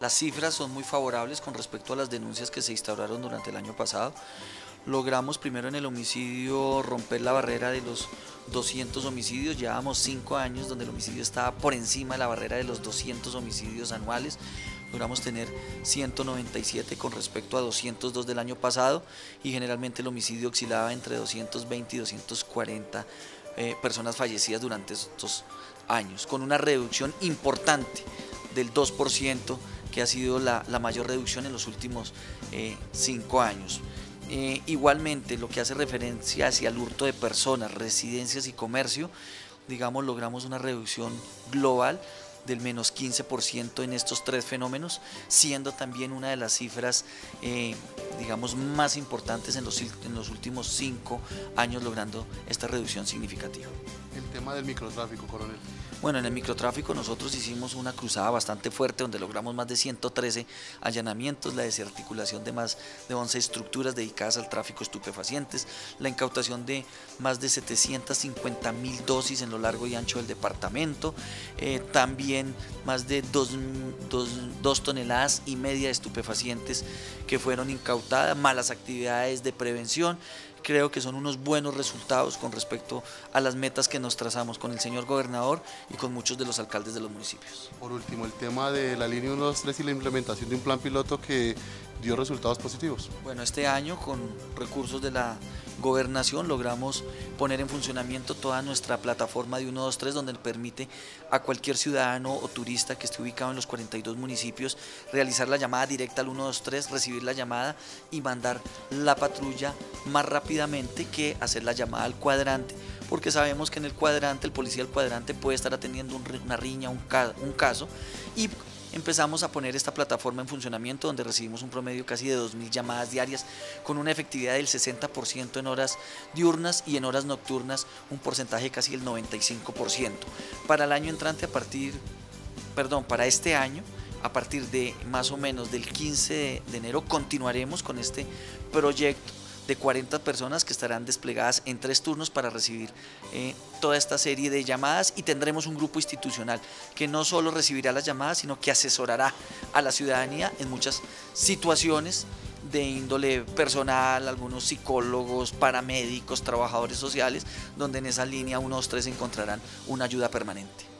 las cifras son muy favorables con respecto a las denuncias que se instauraron durante el año pasado. Logramos primero en el homicidio romper la barrera de los 200 homicidios. Llevamos 5 años donde el homicidio estaba por encima de la barrera de los 200 homicidios anuales. Logramos tener 197 con respecto a 202 del año pasado y generalmente el homicidio oscilaba entre 220 y 240 eh, personas fallecidas durante estos años, con una reducción importante del 2%, que ha sido la, mayor reducción en los últimos 5 eh, años. Eh, igualmente, lo que hace referencia hacia el hurto de personas, residencias y comercio, digamos, logramos una reducción global del menos 15% en estos tres fenómenos, siendo también una de las cifras, eh, digamos, más importantes en los, en los últimos cinco años logrando esta reducción significativa. El tema del microtráfico, coronel. Bueno, en el microtráfico nosotros hicimos una cruzada bastante fuerte donde logramos más de 113 allanamientos, la desarticulación de más de 11 estructuras dedicadas al tráfico estupefacientes, la incautación de más de 750 mil dosis en lo largo y ancho del departamento, eh, también más de 2 toneladas y media de estupefacientes que fueron incautadas, malas actividades de prevención creo que son unos buenos resultados con respecto a las metas que nos trazamos con el señor gobernador y con muchos de los alcaldes de los municipios. Por último, el tema de la línea 1, 2, 3 y la implementación de un plan piloto que dio resultados positivos. Bueno, este año con recursos de la gobernación logramos poner en funcionamiento toda nuestra plataforma de 123 donde permite a cualquier ciudadano o turista que esté ubicado en los 42 municipios realizar la llamada directa al 123, recibir la llamada y mandar la patrulla más rápidamente que hacer la llamada al cuadrante. Porque sabemos que en el cuadrante el policía del cuadrante puede estar atendiendo una riña, un, caso y empezamos a poner esta plataforma en funcionamiento donde recibimos un promedio casi de 2.000 llamadas diarias con una efectividad del 60% en horas diurnas y en horas nocturnas un porcentaje casi del 95%. Para el año entrante a partir, perdón, para este año a partir de más o menos del 15 de enero continuaremos con este proyecto de 40 personas que estarán desplegadas en tres turnos para recibir eh, toda esta serie de llamadas y tendremos un grupo institucional que no solo recibirá las llamadas, sino que asesorará a la ciudadanía en muchas situaciones de índole personal, algunos psicólogos, paramédicos, trabajadores sociales, donde en esa línea 1, 2, 3 encontrarán una ayuda permanente.